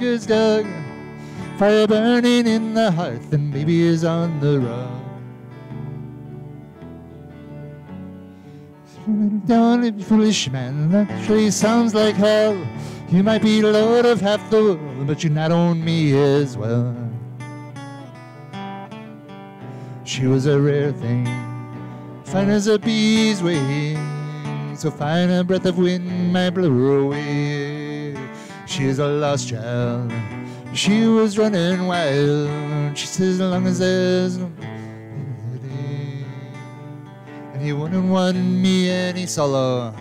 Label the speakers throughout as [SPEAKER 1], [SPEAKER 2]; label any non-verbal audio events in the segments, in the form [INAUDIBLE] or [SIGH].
[SPEAKER 1] is dug, fire burning in the hearth, and baby is on the. Down, you foolish man, that surely sounds like hell. You might be lord of half the world, but you not own me as well. She was a rare thing, fine as a bee's wing, so fine a breath of wind might blow her away. She is a lost child, she was running wild. She says, as long as there's and he wouldn't want me any solo.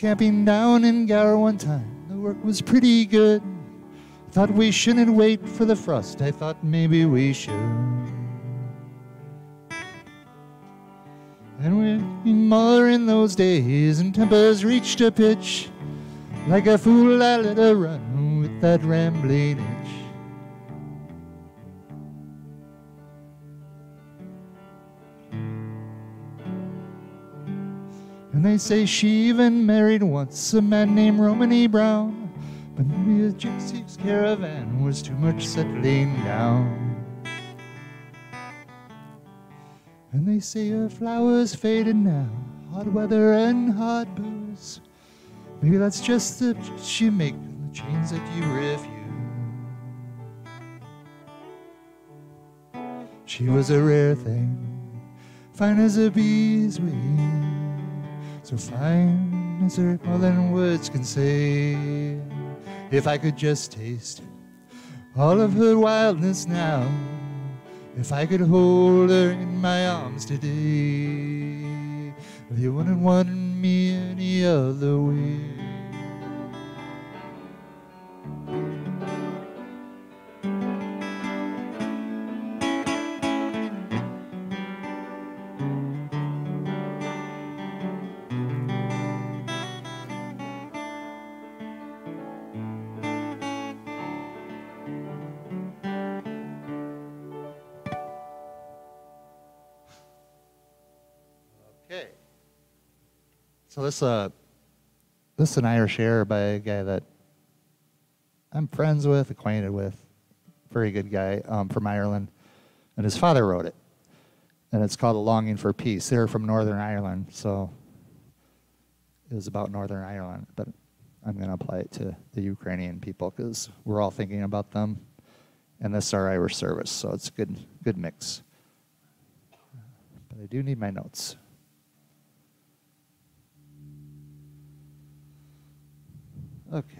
[SPEAKER 1] Camping down in Gower one time. The work was pretty good. Thought we shouldn't wait for the frost. I thought maybe we should. And we muller in those days, and tempers reached a pitch. Like a fool, I let her run with that rambling itch. And they say she even married once a man named Romany Brown. But maybe a gypsy's caravan was too much settling down. And they say her flowers faded now, hot weather and hot booze. Maybe that's just the she make the chains that you refuse. She was a rare thing, fine as a bee's wing, so fine as her more than words can say. If I could just taste all of her wildness now, if I could hold her in my arms today, you wouldn't want me any other way. This uh this is an Irish air by a guy that I'm friends with, acquainted with, very good guy um, from Ireland, and his father wrote it, and it's called "A Longing for Peace." They're from Northern Ireland, so it was about Northern Ireland, but I'm going to apply it to the Ukrainian people because we're all thinking about them, and this is our Irish service, so it's a good good mix. But I do need my notes. Okay.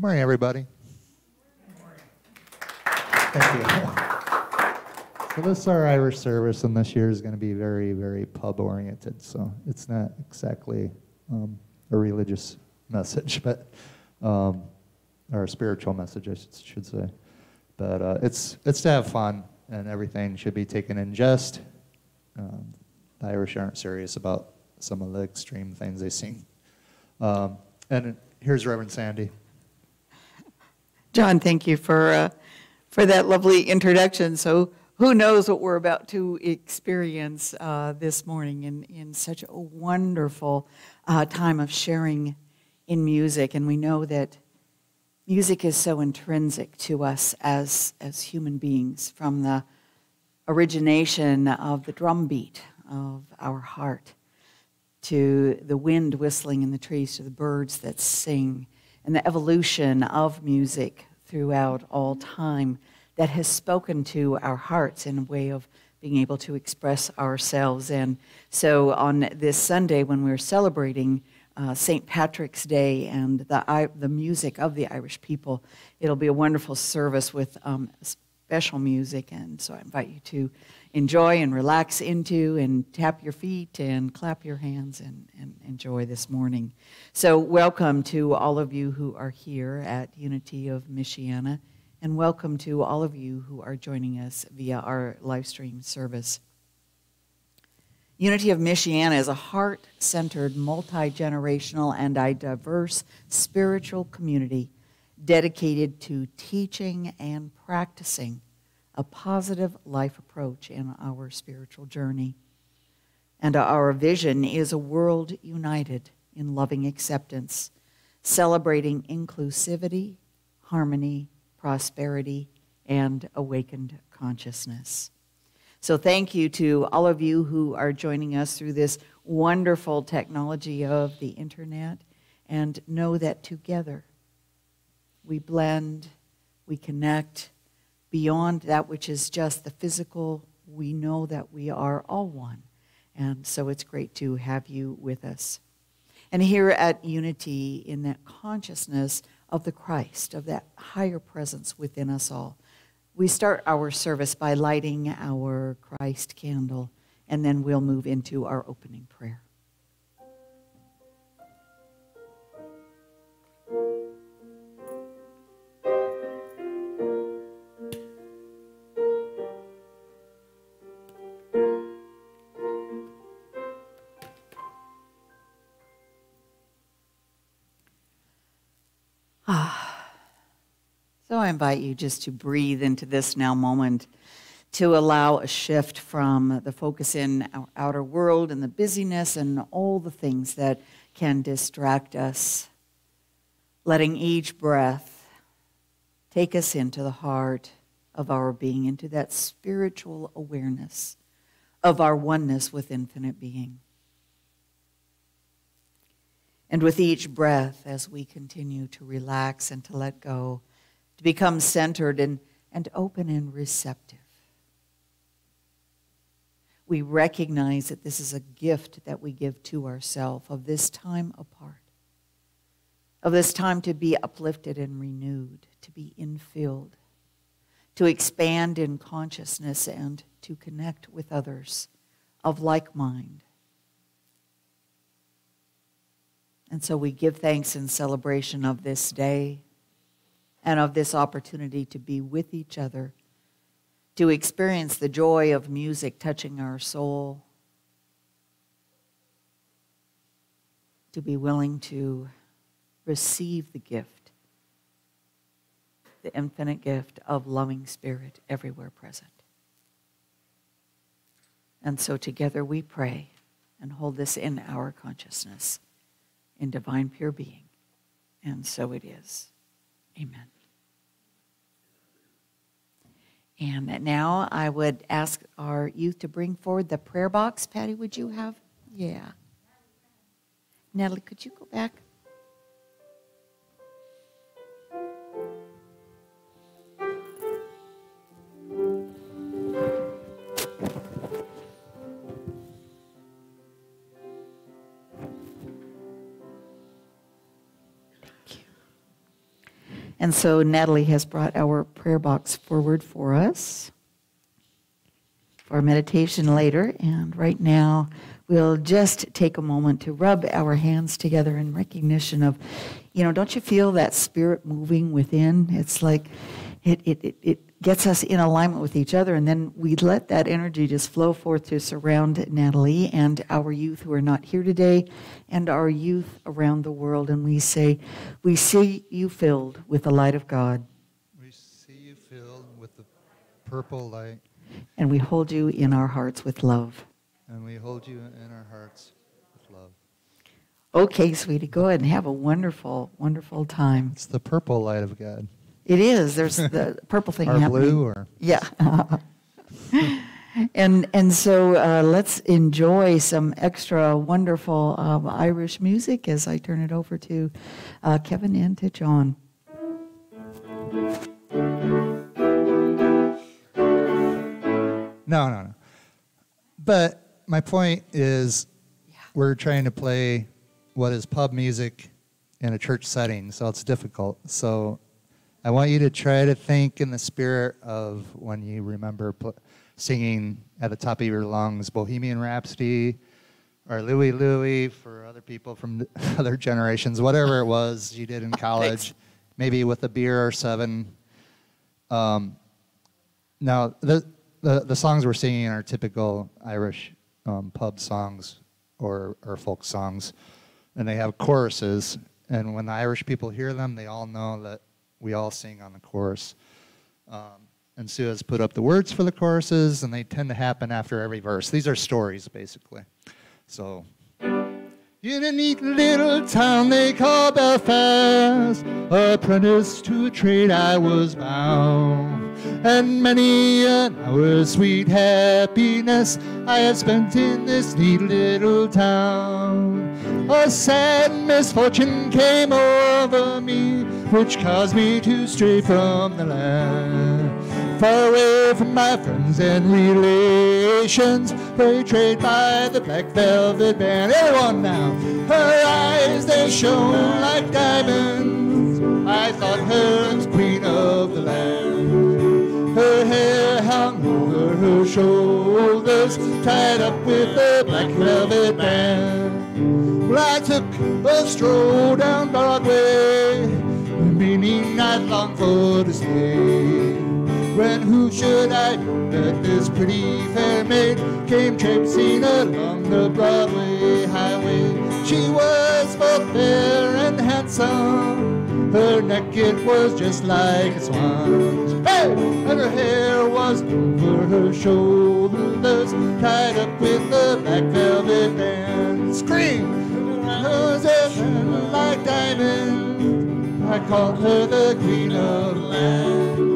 [SPEAKER 1] Good morning, everybody. Thank you. So this is our Irish service, and this year is going to be very, very pub-oriented. So it's not exactly um, a religious message, but um, or a spiritual message, I should, should say. But uh, it's it's to have fun, and everything should be taken in jest. Um, the Irish aren't serious about some of the extreme things they sing. Um, and here's Reverend Sandy.
[SPEAKER 2] John, thank you for uh, for that lovely introduction. So, who knows what we're about to experience uh, this morning in, in such a wonderful uh, time of sharing in music. And we know that music is so intrinsic to us as, as human beings from the origination of the drum beat of our heart to the wind whistling in the trees to the birds that sing and the evolution of music throughout all time that has spoken to our hearts in a way of being able to express ourselves. And so on this Sunday, when we're celebrating uh, St. Patrick's Day and the, the music of the Irish people, it'll be a wonderful service with um, special music. And so I invite you to enjoy and relax into and tap your feet and clap your hands and, and enjoy this morning. So, welcome to all of you who are here at Unity of Michiana and welcome to all of you who are joining us via our live stream service. Unity of Michiana is a heart centered, multi generational, and a diverse spiritual community dedicated to teaching and practicing a positive life approach in our spiritual journey. And our vision is a world united in loving acceptance, celebrating inclusivity, harmony, prosperity, and awakened consciousness. So, thank you to all of you who are joining us through this wonderful technology of the internet. And know that together we blend, we connect beyond that which is just the physical. We know that we are all one. And so, it's great to have you with us. And here at Unity, in that consciousness of the Christ, of that higher presence within us all. We start our service by lighting our Christ candle, and then we'll move into our opening prayer. Invite you just to breathe into this now moment, to allow a shift from the focus in our outer world and the busyness and all the things that can distract us. Letting each breath take us into the heart of our being, into that spiritual awareness of our oneness with infinite being. And with each breath, as we continue to relax and to let go, to become centered and, and open and receptive. We recognize that this is a gift that we give to ourselves of this time apart, of this time to be uplifted and renewed, to be infilled, to expand in consciousness and to connect with others of like mind. And so we give thanks in celebration of this day and of this opportunity to be with each other, to experience the joy of music touching our soul, to be willing to receive the gift, the infinite gift of loving spirit everywhere present. And so together we pray and hold this in our consciousness in divine pure being. And so it is. Amen. And now I would ask our youth to bring forward the prayer box. Patty, would you have? Yeah. Natalie, could you go back? And so Natalie has brought our prayer box forward for us for meditation later. And right now, we'll just take a moment to rub our hands together in recognition of, you know, don't you feel that spirit moving within? It's like it, it, it, it gets us in alignment with each other, and then we let that energy just flow forth to surround Natalie and our youth who are not here today, and our youth around the world. And we say, We see you filled with the light of God,
[SPEAKER 1] We see you filled with the purple light,
[SPEAKER 2] and we hold you in our hearts with love.
[SPEAKER 1] and we hold you in our hearts with love.
[SPEAKER 2] Okay, sweetie, go ahead and have a wonderful, wonderful time.
[SPEAKER 1] It's the purple light of God.
[SPEAKER 2] It is. There's [LAUGHS] the purple thing
[SPEAKER 1] Or
[SPEAKER 2] happening.
[SPEAKER 1] blue, or
[SPEAKER 2] Yeah. [LAUGHS] and and so uh, let's enjoy some extra wonderful um, Irish music as I turn it over to uh, Kevin and to John.
[SPEAKER 1] No, no, no. But my point is, we're trying to play what is pub music in a church setting, so it's difficult. So I want you to try to think in the spirit of when you remember singing at the top of your lungs Bohemian Rhapsody or Louie Louie for other people from [LAUGHS] other generations, whatever it was you did in [LAUGHS] college, maybe with a beer or seven. Um, now, the, the, the songs we're singing are typical Irish um, pub songs or, or folk songs, and they have choruses. And when the Irish people hear them, they all know that we all sing on the chorus. Um, and Sue has put up the words for the choruses, and they tend to happen after every verse. These are stories, basically. So in a neat little town they call Belfast, apprentice to a trade I was bound. And many an hour sweet happiness I have spent in this neat little town. A sad misfortune came over me, which caused me to stray from the land. Far away from my friends and relations, betrayed by the black velvet band. Everyone now, her eyes they shone like diamonds. I thought her the queen of the land. Her hair hung over her shoulders, tied up with a black velvet band. Well, I took a stroll down Broadway, meaning I'd long for to stay. When who should I that this pretty fair maid came traipsing along the Broadway highway? She was both fair and handsome. Her neck it was just like a swan's. Hey! And her hair was over her shoulders, tied up with a black velvet band. Scream! Hers it like diamonds. I called her the queen of land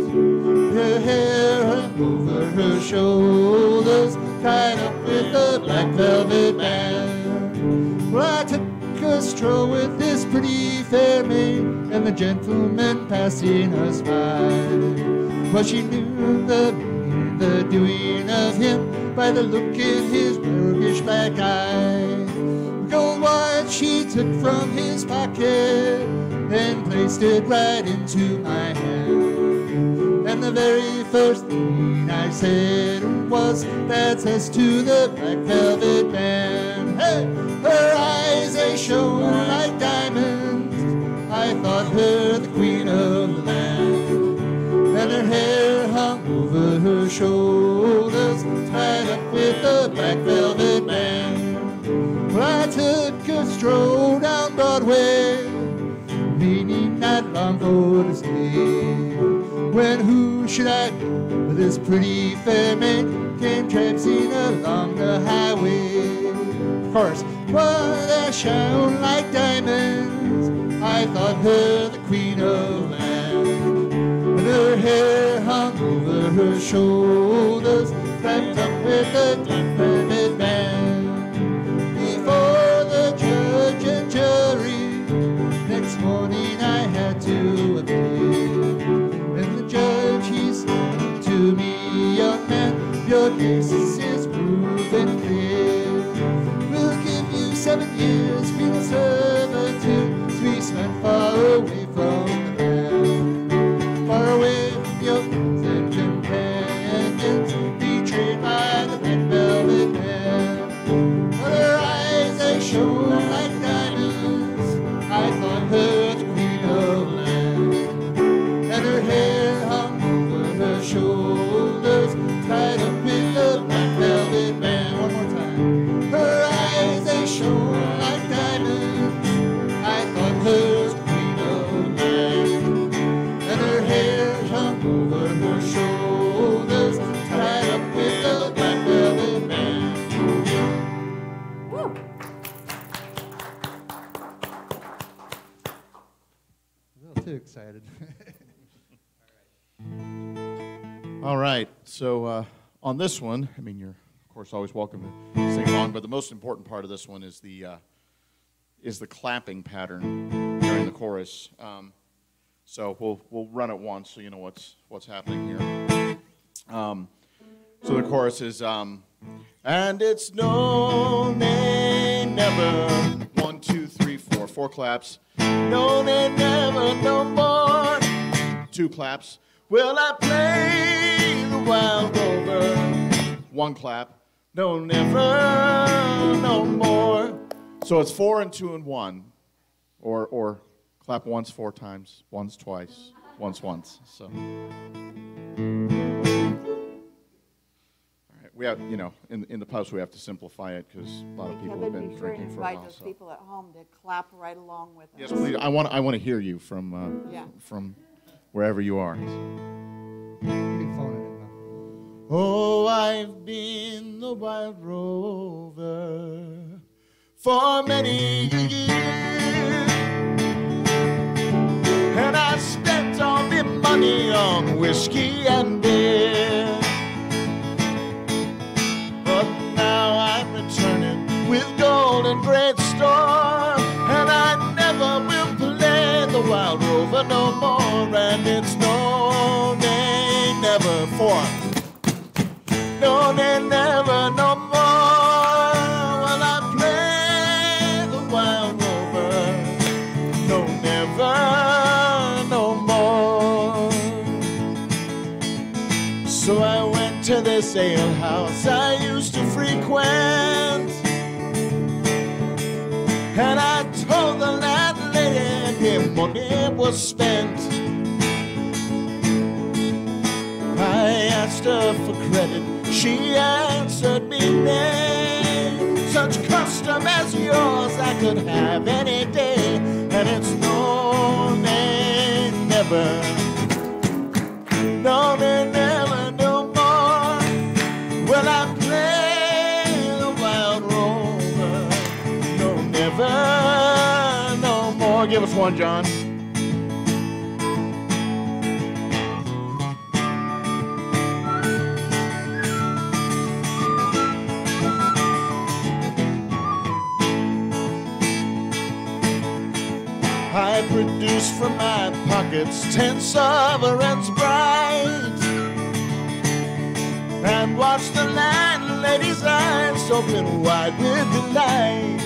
[SPEAKER 1] her hair hung over her shoulders, tied up with a black velvet band. Well, I took a stroll with this pretty fair maid, and the gentleman passing us by. Well, she knew the meaning, the doing of him by the look in his roguish black eye. Gold watch she took from his pocket placed it right into my hand. And the very first thing I said was, That's as to the black velvet band. Hey! Her eyes, they shone like diamonds. I thought her the queen of the land. And her hair hung over her shoulders, tied up with a black velvet band. Well, I took a stroll down Broadway, long for to stay. When who should I know but this pretty fair maid came traipsing along the highway? Of course, what a shone like diamonds. I thought her the queen of land. And her hair hung over her shoulders, wrapped up with a black man, excited. [LAUGHS]
[SPEAKER 3] All right. So uh, on this one, I mean, you're of course always welcome to sing along, but the most important part of this one is the uh, is the clapping pattern during the chorus. Um, so we'll we'll run it once so you know what's what's happening here. Um, so the chorus is, um, and it's no, nay, never. Four. Claps. No, nay, never, no more. Two claps. Will I play the wild? One clap. No, never, no more. So it's four and two and one. Or, or clap once four times, once twice, once once. So. We have, you know, in, in the pubs we have to simplify it because a lot of people have
[SPEAKER 4] Kevin,
[SPEAKER 3] been
[SPEAKER 4] be sure and
[SPEAKER 3] drinking for a
[SPEAKER 4] invite
[SPEAKER 3] while.
[SPEAKER 4] those
[SPEAKER 3] So.
[SPEAKER 4] people at home to clap right along with us.
[SPEAKER 3] Yes, please. I want, I want to hear you from, uh,
[SPEAKER 4] Yeah.
[SPEAKER 3] from wherever you are.
[SPEAKER 1] You can phone it in, though.
[SPEAKER 3] Oh, I've been the wild rover for many years, and I spent all my money on whiskey and beer. With gold and great store, and I never will play the wild rover no more, and it's no, nay, never for. No, they never no more will I play the wild rover. No, never no more. So I went to this alehouse I used to frequent. And I told the landlady money was spent. I asked her for credit. She answered me nay. Such custom as yours I could have any day. And it's no, nay, never. No, nay, never, more. Give us one, John. I produce from my pockets ten sovereigns bright and watch the landlady's eyes open wide with delight.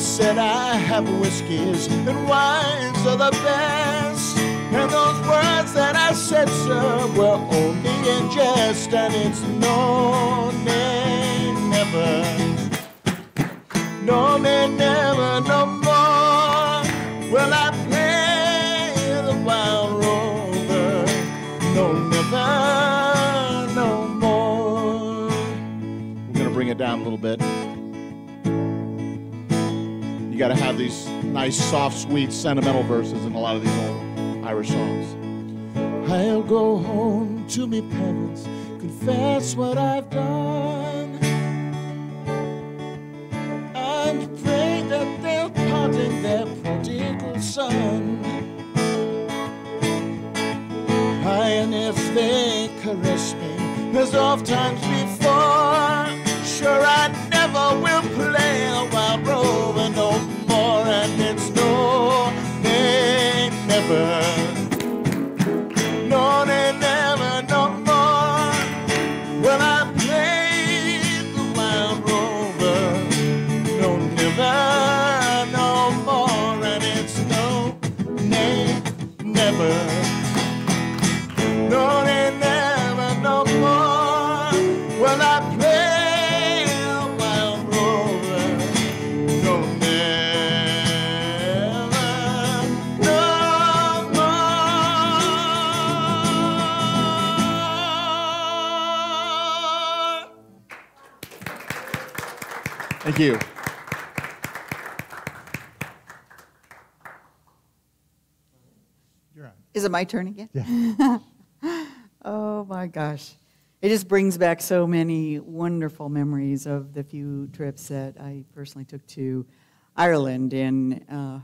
[SPEAKER 3] Said, I have whiskeys and wines are the best. And those words that I said, sir, were only in jest, and it's no, nay, never. No, nay, never, no more will I play the wild rover. No, never, no more. We're going to bring it down a little bit. Got to have these nice, soft, sweet, sentimental verses in a lot of these old Irish songs. I'll go home to me parents, confess what I've done. and pray that they'll pardon their prodigal son. And if they caress me as oft times before, sure I never will play a you.
[SPEAKER 1] You're on.
[SPEAKER 2] Is it my turn again?
[SPEAKER 1] Yeah. [LAUGHS]
[SPEAKER 2] Oh my gosh. It just brings back so many wonderful memories of the few trips that I personally took to Ireland. And uh,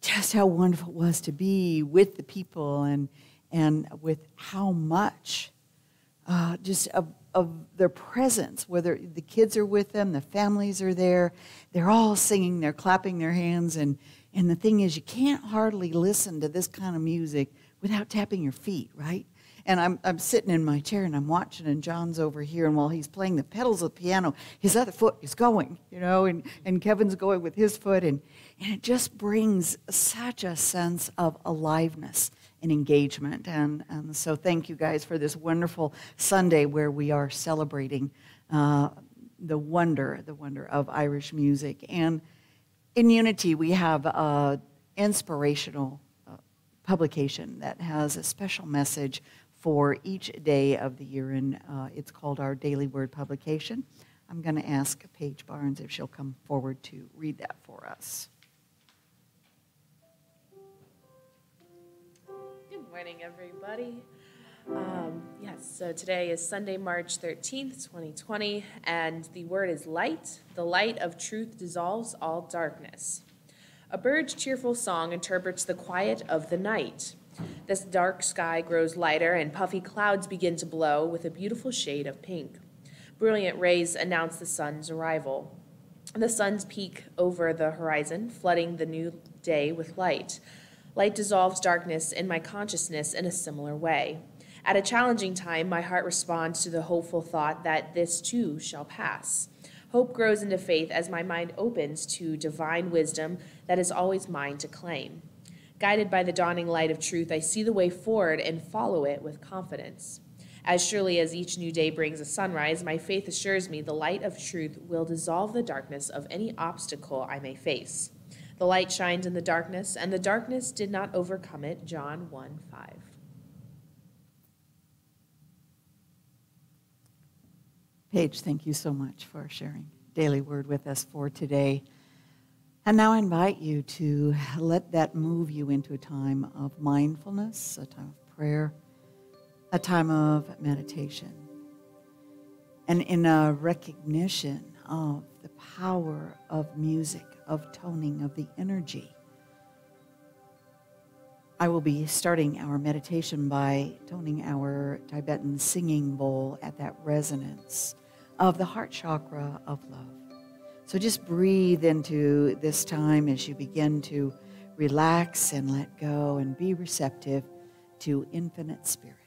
[SPEAKER 2] just how wonderful it was to be with the people and, and with how much uh, just of, of their presence, whether the kids are with them, the families are there, they're all singing, they're clapping their hands. And, and the thing is, you can't hardly listen to this kind of music without tapping your feet, right? And I'm, I'm sitting in my chair and I'm watching, and John's over here, and while he's playing the pedals of the piano, his other foot is going, you know, and, and Kevin's going with his foot, and, and it just brings such a sense of aliveness and engagement. And, and so, thank you guys for this wonderful Sunday where we are celebrating uh, the wonder, the wonder of Irish music. And in Unity, we have an inspirational uh, publication that has a special message for each day of the year, and uh, it's called our Daily Word publication. I'm going to ask Paige Barnes if she'll come forward to read that for us.
[SPEAKER 5] Morning, everybody. Um, yes, so today is Sunday, March 13th, 2020, and the word is light. The light of truth dissolves all darkness. A bird's cheerful song interprets the quiet of the night. This dark sky grows lighter, and puffy clouds begin to blow with a beautiful shade of pink. Brilliant rays announce the sun's arrival. The suns peak over the horizon, flooding the new day with light. Light dissolves darkness in my consciousness in a similar way. At a challenging time, my heart responds to the hopeful thought that this too shall pass. Hope grows into faith as my mind opens to divine wisdom that is always mine to claim. Guided by the dawning light of truth, I see the way forward and follow it with confidence. As surely as each new day brings a sunrise, my faith assures me the light of truth will dissolve the darkness of any obstacle I may face. The light shines in the darkness, and the darkness did not overcome it. John 1 5.
[SPEAKER 2] Paige, thank you so much for sharing Daily Word with us for today. And now I invite you to let that move you into a time of mindfulness, a time of prayer, a time of meditation, and in a recognition of the power of music of toning of the energy. I will be starting our meditation by toning our Tibetan singing bowl at that resonance of the heart chakra of love. So just breathe into this time as you begin to relax and let go and be receptive to infinite spirit.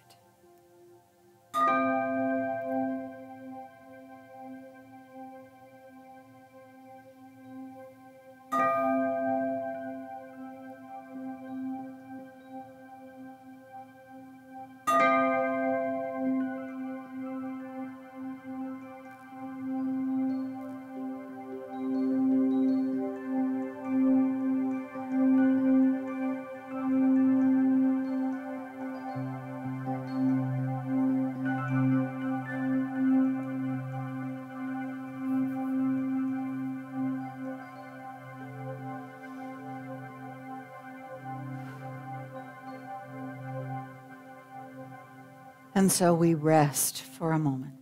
[SPEAKER 2] And so we rest for a moment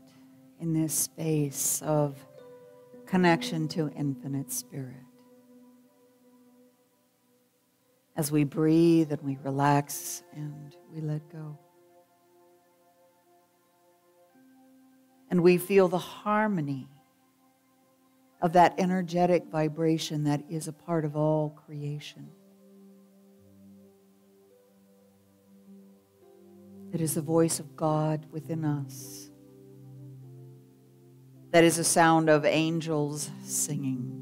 [SPEAKER 2] in this space of connection to infinite spirit. As we breathe and we relax and we let go. And we feel the harmony of that energetic vibration that is a part of all creation. That is the voice of God within us. That is the sound of angels singing.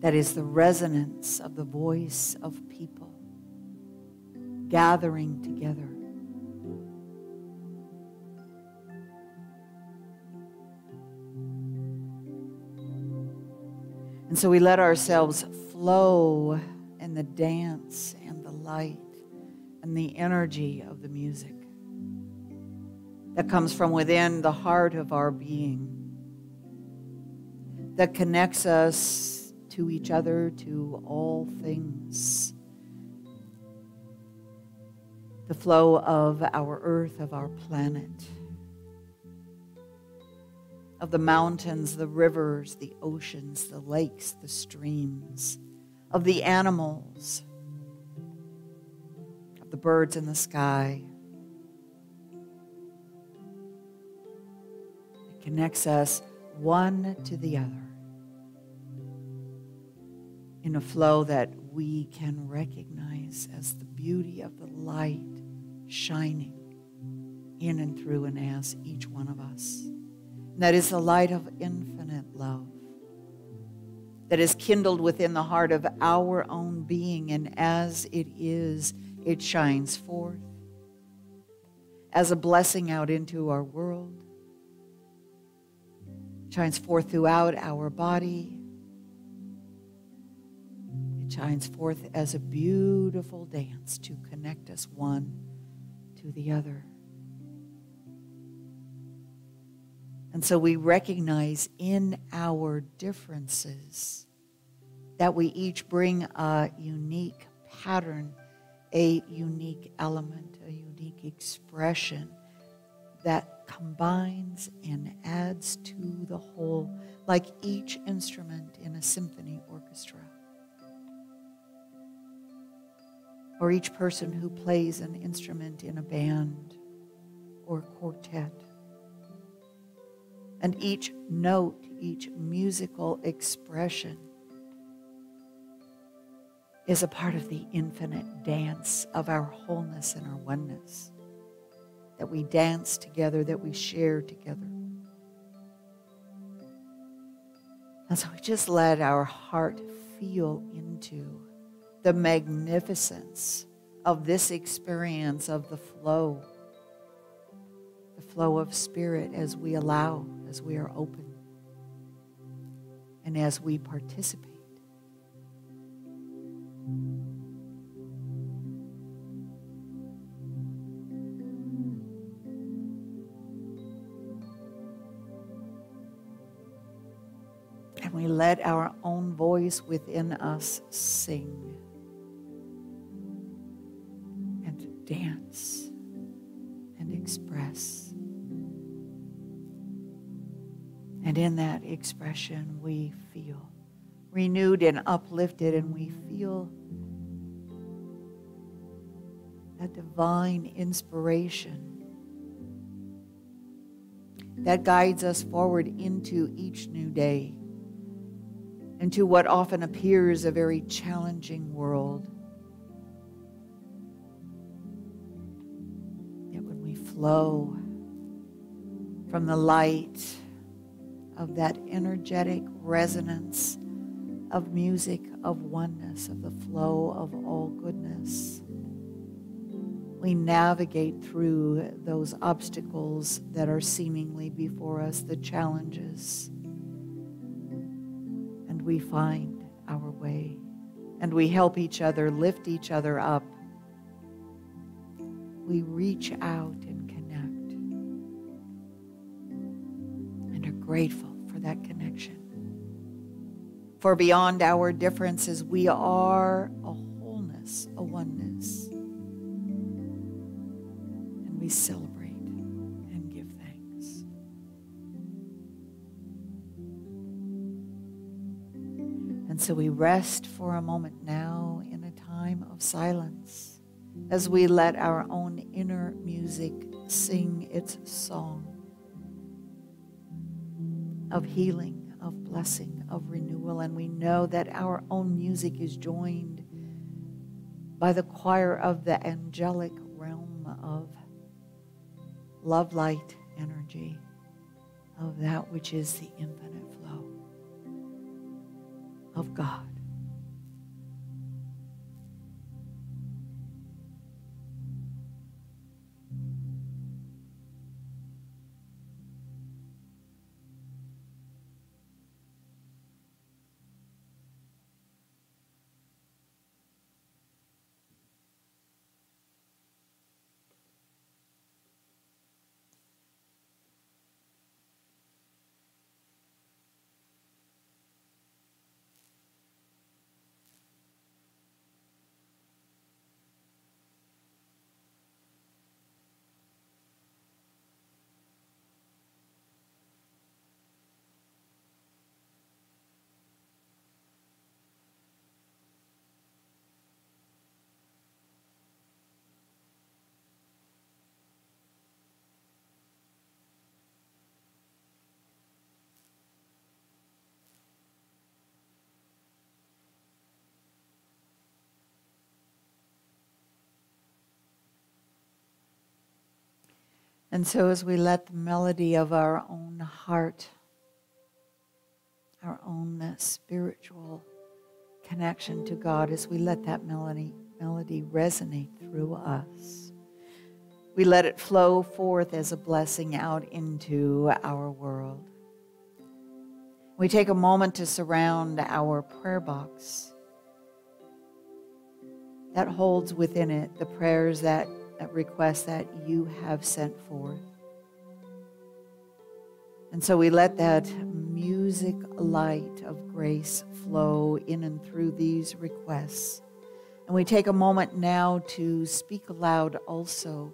[SPEAKER 2] That is the resonance of the voice of people gathering together. And so we let ourselves flow in the dance and the light and the energy of the music that comes from within the heart of our being, that connects us to each other, to all things. The flow of our earth, of our planet, of the mountains, the rivers, the oceans, the lakes, the streams, of the animals, the birds in the sky. It connects us one to the other in a flow that we can recognize as the beauty of the light shining in and through and as each one of us. And that is the light of infinite love that is kindled within the heart of our own being, and as it is, it shines forth as a blessing out into our world, shines forth throughout our body. It shines forth as a beautiful dance to connect us one to the other. And so we recognize in our differences that we each bring a unique pattern, a unique element, a unique expression that combines and adds to the whole, like each instrument in a symphony orchestra. Or each person who plays an instrument in a band or quartet and each note, each musical expression is a part of the infinite dance of our wholeness and our oneness. That we dance together, that we share together. And so we just let our heart feel into the magnificence of this experience of the flow the flow of Spirit as we allow, as we are open, and as we participate. Let our own voice within us sing and dance and express. And in that expression, we feel renewed and uplifted, and we feel that divine inspiration that guides us forward into each new day, into what often appears a very challenging world. Yet when we flow from the light, of that energetic resonance of music, of oneness, of the flow of all goodness. We navigate through those obstacles that are seemingly before us, the challenges, we find our way. And we help each other, lift each other up. We reach out and connect and are grateful for that connection. For beyond our differences, we are a wholeness, a oneness. And we celebrate so we rest for a moment now in a time of silence as we let our own inner music sing its song of healing, of blessing, of renewal. And we know that our own music is joined by the choir of the angelic realm of love, light, energy, of that which is the infinite flow of God. And so, as we let the melody of our own heart, our own uh, spiritual connection to God, as we let that melody, melody resonate through us, we let it flow forth as a blessing out into our world. We take a moment to surround our prayer box that holds within it the prayers that, that request that you have sent forth. And so we let that music light of grace flow in and through these requests. And we take a moment now to speak aloud also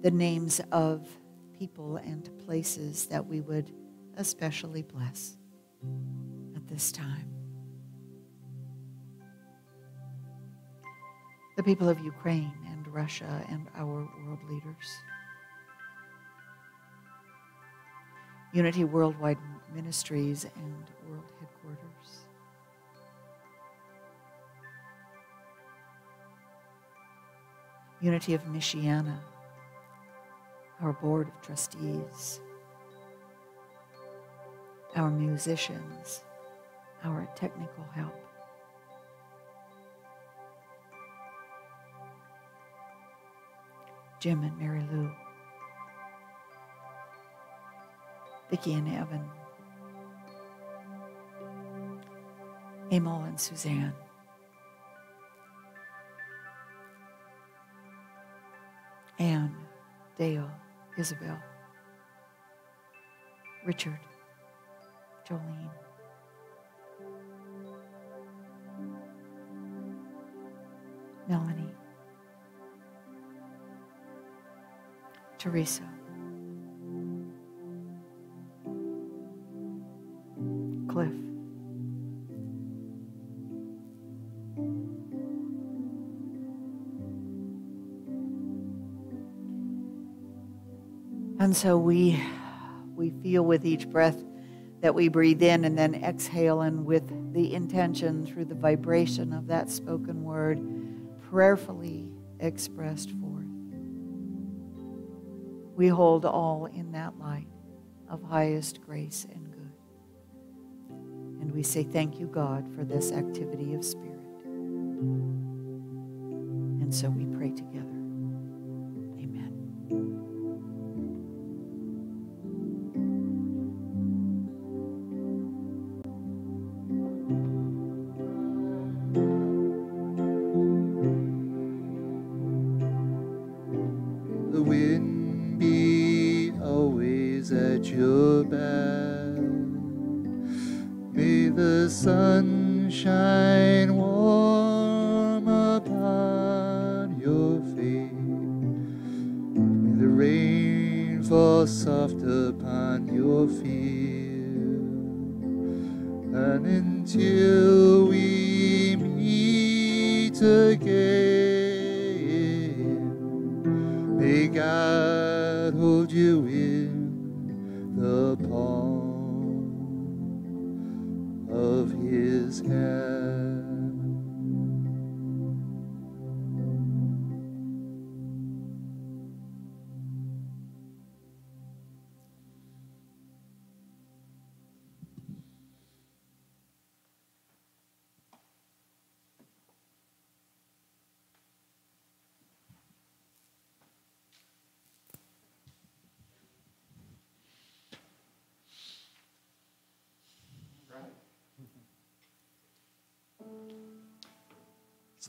[SPEAKER 2] the names of people and places that we would especially bless at this time. The people of Ukraine Russia and our world leaders. Unity Worldwide Ministries and World Headquarters. Unity of Michiana, our Board of Trustees, our musicians, our technical help. Jim and Mary Lou, Vicki and Evan, Emil and Suzanne, Anne, Dale, Isabel, Richard, Jolene. Melanie. Teresa. Cliff. And so we we feel with each breath that we breathe in and then exhale and with the intention through the vibration of that spoken word prayerfully expressed. We hold all in that light of highest grace and good. And we say thank you, God, for this activity of spirit. And so we pray together.
[SPEAKER 1] Fall soft upon your field. And until we meet again,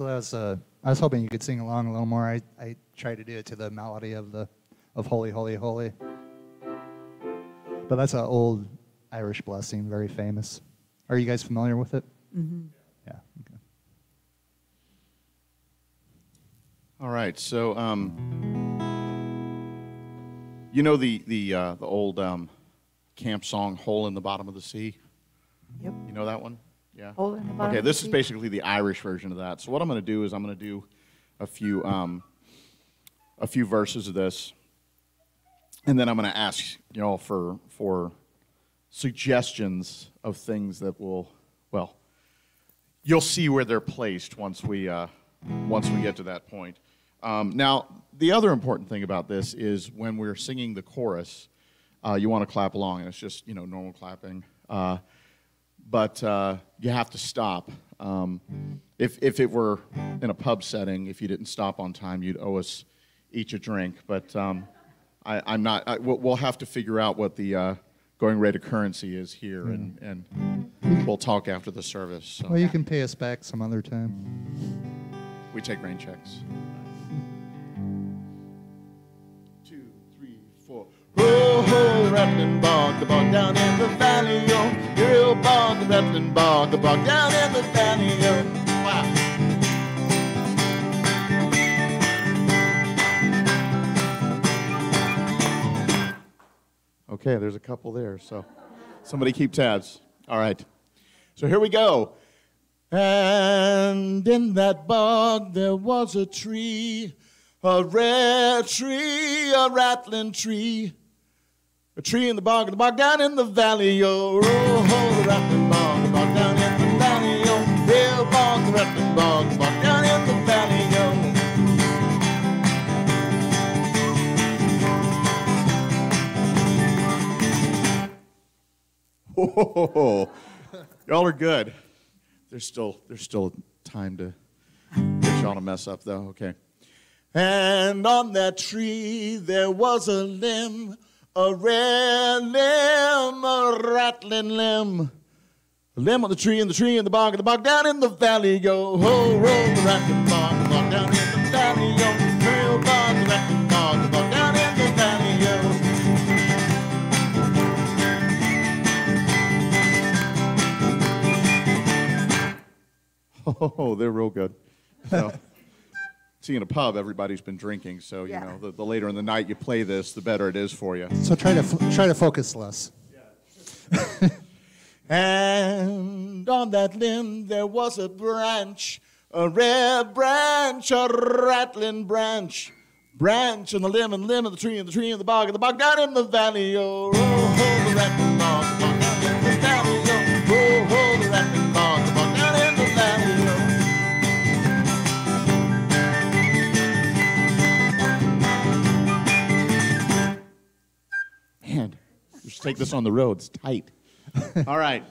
[SPEAKER 1] So that was, uh, I was hoping you could sing along a little more. I, I tried to do it to the melody of the, of Holy, Holy, Holy. But that's an old Irish blessing, very famous. Are you guys familiar with it?
[SPEAKER 2] Mm-hmm.
[SPEAKER 1] Yeah. Okay.
[SPEAKER 3] All right, so um, you know the the uh, the old um, camp song "Hole in the Bottom of the Sea."
[SPEAKER 2] Yep.
[SPEAKER 3] You know that one? Yeah.
[SPEAKER 2] Hole in the bottom
[SPEAKER 3] Okay, this is basically the Irish version of that. So what I'm going to do is I'm going to do a few um, a few verses of this, and then I'm going to ask you all for for suggestions of things that will well you'll see where they're placed once we uh, once we get to that point. Um, now, the other important thing about this is when we're singing the chorus, uh, you want to clap along, and it's just you know normal clapping. Uh, but uh, you have to stop. Um, if if it were in a pub setting, if you didn't stop on time, you'd owe us each a drink. But um, I, I'm not. I, we'll, we'll have to figure out what the uh, going rate of currency is here, and, and we'll talk after the service. So.
[SPEAKER 1] Well, you can pay us back some other time.
[SPEAKER 3] We take rain checks. Two, three, four. Oh, ho, rattling bog, the bog down in the valley, yo. Real bog, bog, the bog down in the. Wow. Okay, there's a couple there, so somebody keep tabs. All right. So here we go. And in that bog there was a tree, a red tree, a rattling tree. A tree in the bog, the bog down in the valley, yo. Oh, the rattling bog, the bog down in the valley, yo. Real bog, the rattling bog, the bog down in the valley, yo. Oh, y'all are good. There's still there's still time to get y'all to mess up though. Okay. And on that tree there was a limb, a red limb, a rattling limb. A limb on the tree, and the tree, and the bog, and the bog down in the valley. Go, ho, roll the rattling bog, the bog down in the valley. Go, real bog, the rattling the bog down in the valley. Go. [LAUGHS] Oh, they're real good. So, see, in a pub, everybody's been drinking, so you
[SPEAKER 4] Yeah.
[SPEAKER 3] know, the, the later in the night you play this, the better it is for you.
[SPEAKER 1] So try to f- try to focus less. [LAUGHS]
[SPEAKER 3] And on that limb there was a branch, a red branch, a rattling branch. Branch and the limb and limb of the tree and the tree and the bog and the bog down in the valley. Oh, oh, oh the rattling take this on the road. It's tight. [LAUGHS] All right.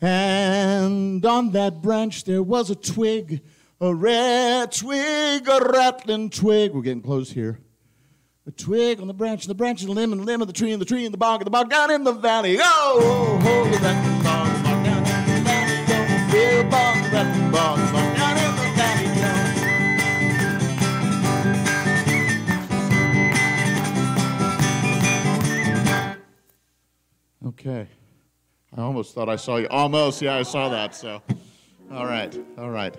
[SPEAKER 3] And on that branch there was a twig, a red twig, a rattling twig. We're getting close here. A twig on the branch, and the branch, and the limb, and the limb of the tree, and the tree, and the bog, and the bog down in the valley. Oh, oh, oh the rattling bog, the bog down in the valley. Oh, bog, rattling bog, the bog down Okay. I almost thought I saw you. Almost, yeah, I saw that. So, all right, all right.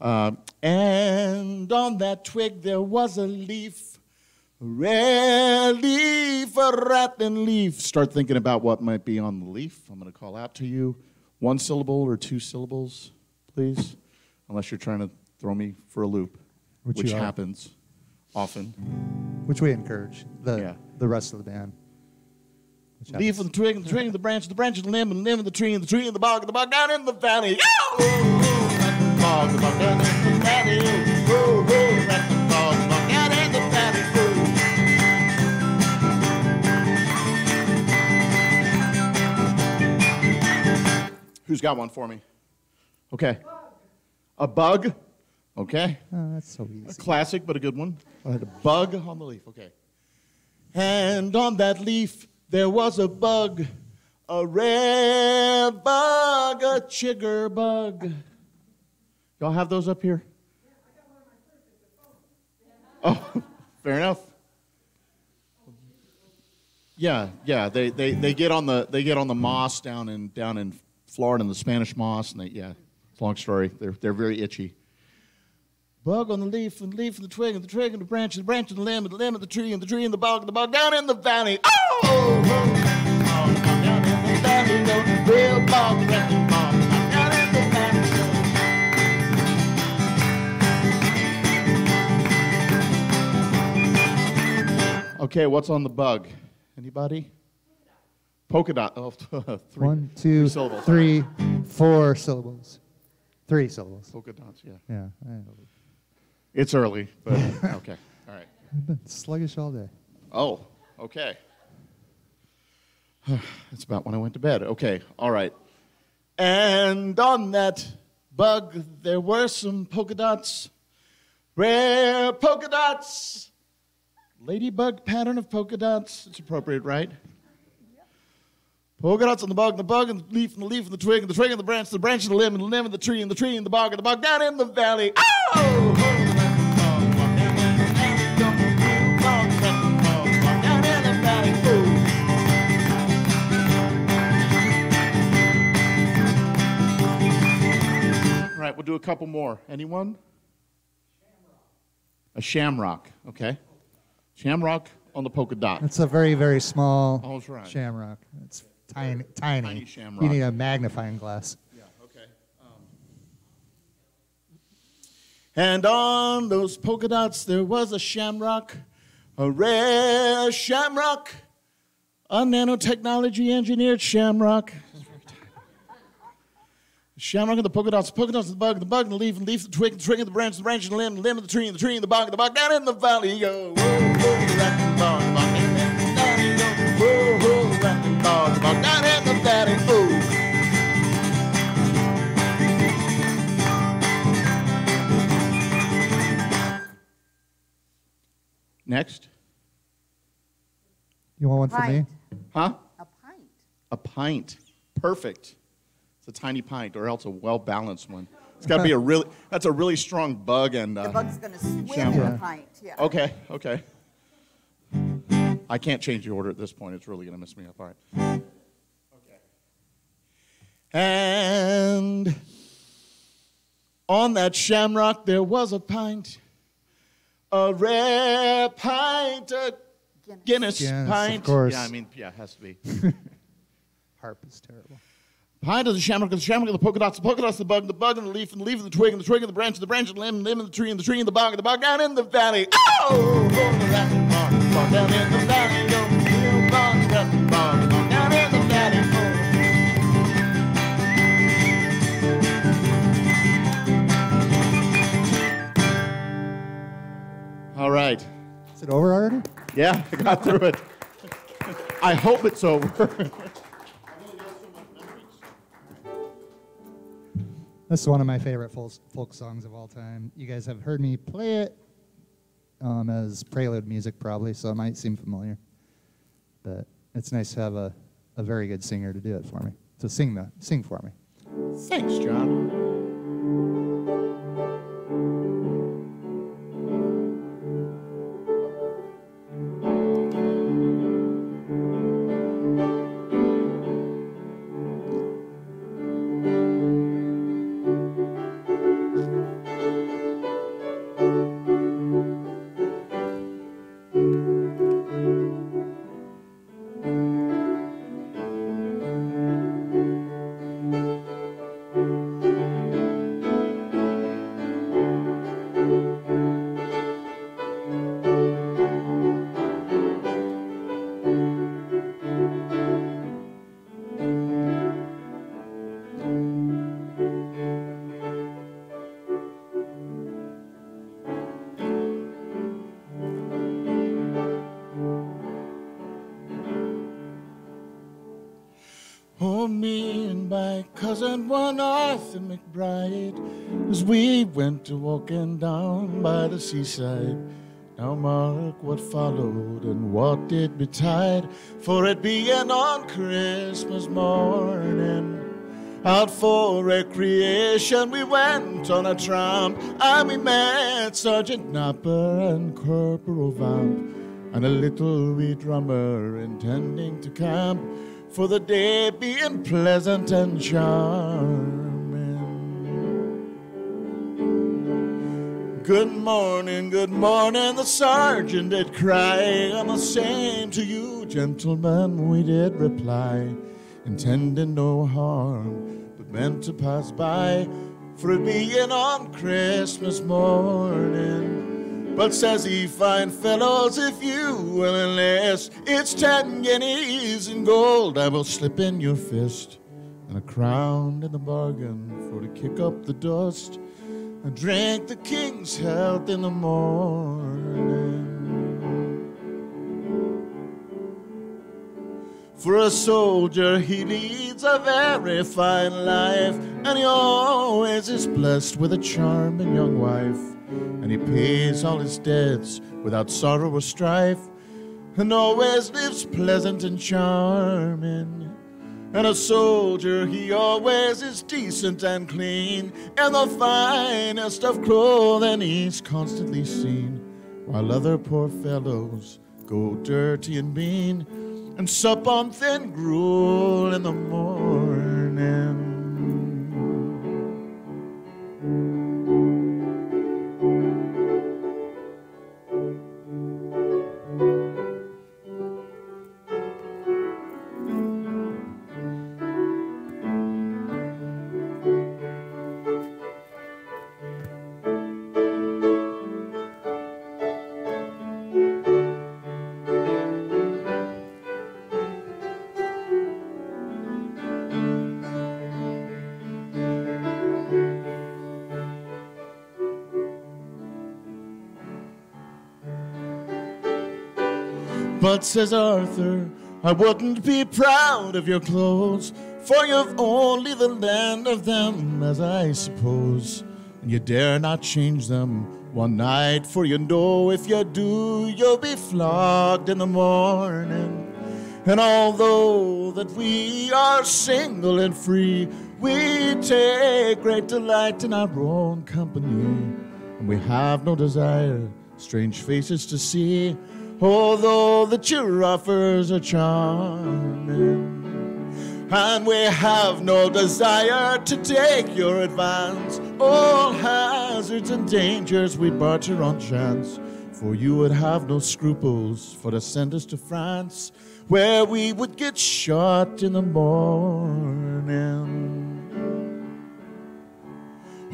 [SPEAKER 3] Um, and on that twig there was a leaf, a red leaf, a rattling leaf. Start thinking about what might be on the leaf. I'm going to call out to you. One syllable or two syllables, please, unless you're trying to throw me for a loop,
[SPEAKER 1] Which
[SPEAKER 3] which happens often.
[SPEAKER 1] which we encourage the
[SPEAKER 3] Yeah.
[SPEAKER 1] the rest of the band.
[SPEAKER 3] Leaf and the twig and the twig and the branch, the branch and the limb and the limb and the tree and the tree and the bog and the bog down in the valley. Oh, bog, the bog down in the valley. Oh, oh, the bog, the bog down in the valley. Oh. Who's got one for me? Okay. A bug. Okay.
[SPEAKER 1] Oh, that's so
[SPEAKER 3] A
[SPEAKER 1] easy.
[SPEAKER 3] classic, but a good one. I had a bug on the leaf. Okay. And on that leaf there was a bug, a red bug, a chigger bug. Y'all have those up here? Oh, [LAUGHS] fair enough. Yeah, yeah. They, they, they get on the they get on the moss down in down in Florida in the Spanish moss, and they yeah. It's a long story. They're they're very itchy. Bug on the leaf, and the leaf, and the twig, and the twig, and the branch, and the branch, and the limb, and the limb, and the tree, and the tree, and the bog, and the bog, down in the valley. Oh! oh, oh, down in the valley, no, real bog, the bog, down in the valley. Okay, what's on the bug? Anybody? Polka dot. Oh, three.
[SPEAKER 1] One,
[SPEAKER 3] syllables.
[SPEAKER 1] three, four syllables. Three syllables.
[SPEAKER 3] Polka dots, yeah.
[SPEAKER 1] Yeah. I-
[SPEAKER 3] It's early, but okay. All right.
[SPEAKER 1] I've been sluggish all day.
[SPEAKER 3] Oh, okay. That's about when I went to bed. Okay, all right. And on that bug, there were some polka dots, rare polka dots. Ladybug pattern of polka dots. It's appropriate, right? Polka dots on the bug, the bug, and the leaf, and the leaf, and the twig, and the twig, and the branch, and the branch, and the limb, and the limb, and the tree, and the tree, and the bog, and the bog, down in the valley. Oh! All right, we'll do a couple more. Anyone? A shamrock, okay. Shamrock on the polka dot.
[SPEAKER 1] It's a very, very small
[SPEAKER 3] Oh, right.
[SPEAKER 1] shamrock. It's tiny, tiny.
[SPEAKER 3] Tiny shamrock.
[SPEAKER 1] You need a magnifying glass.
[SPEAKER 3] Yeah, okay. Um, and on those polka dots there was a shamrock, a rare shamrock, a nanotechnology engineered shamrock. Shamrock and the polka dots, the polka dots, the bug, the bug, and the leaf, and the leaf, the twig, the twig, and the branch, the branch, and the limb, the limb, and the tree, and the tree, and the bog, and the bog, down in the valley, yo. Whoa, whoa, rock and bog, the bog, down in the valley, yo. Whoa, whoa, rock and bog, the bog, down in the valley, oh. Next.
[SPEAKER 1] You want one for me?
[SPEAKER 3] Huh?
[SPEAKER 4] A pint.
[SPEAKER 3] A pint. Perfect. It's a tiny pint, or else a well balanced one. It's got to be a [LAUGHS] really. That's a really strong bug and. Uh,
[SPEAKER 4] The bug's gonna swim in
[SPEAKER 3] Shamrock.
[SPEAKER 4] a pint, yeah.
[SPEAKER 3] Okay. Okay. I can't change the order at this point. It's really going to mess me up. All right. Okay. And on that shamrock there was a pint, a rare pint, a
[SPEAKER 4] Guinness.
[SPEAKER 3] Guinness,
[SPEAKER 1] Guinness, of course.
[SPEAKER 3] Yeah, I mean, yeah, it has to be. [LAUGHS]
[SPEAKER 1] Harp is terrible.
[SPEAKER 3] Pint of the shamrock, the shamrock the polka dots, the polka dots, the bug, the bug, and the leaf, and the leaf, and the twig, and the twig, and the branch, and the branch, and the limb, and the limb, and the tree, and the tree, and the bog, and the bog, down in the valley. Oh! Oh, the rat bog, bog, down in the valley. Oh, the bog, the bog, bog, down in the valley. Oh. All right.
[SPEAKER 1] Is it over already?
[SPEAKER 3] Yeah, I got through it. I hope it's over.
[SPEAKER 1] This is one of my favorite folk, songs of all time. You guys have heard me play it um, as prelude music, probably, so it might seem familiar. But it's nice to have a, a very good singer to do it for me. So sing the sing for me.
[SPEAKER 3] Thanks, John. Walking down by the seaside. Now mark what followed and what did betide, for it being on Christmas morning. Out for recreation we went on a tramp, and we met Sergeant Napper and Corporal Vamp, and a little wee drummer intending to camp for the day being pleasant and charming. Good morning, good morning, the sergeant did cry, and the same to you, gentlemen, we did reply, intending no harm, but meant to pass by, for it being on Christmas morning. But says he, fine fellows, if you will enlist, it's ten guineas in gold I will slip in your fist, and a crown in the bargain for to kick up the dust. And drank the king's health in the morning. For a soldier, he leads a very fine life, and he always is blessed with a charming young wife. And he pays all his debts without sorrow or strife, and always lives pleasant and charming. And a soldier, he always is decent and clean, and the finest of clothing he's constantly seen, while other poor fellows go dirty and mean. And sup on thin gruel in the morning. Says Arthur, I wouldn't be proud of your clothes, for you've only the land of them, as I suppose. And you dare not change them one night, for you know if you do, you'll be flogged in the morning. And although that we are single and free, we take great delight in our own company, and we have no desire strange faces to see although the your offers are charming. And we have no desire to take your advance. All hazards and dangers we barter on chance. For you would have no scruples for to send us to France, where we would get shot in the morning.